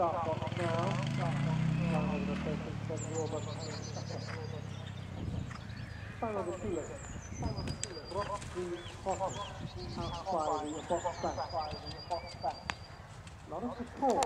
start box now. Down over the the. Rock the outside the box back. Lot a support.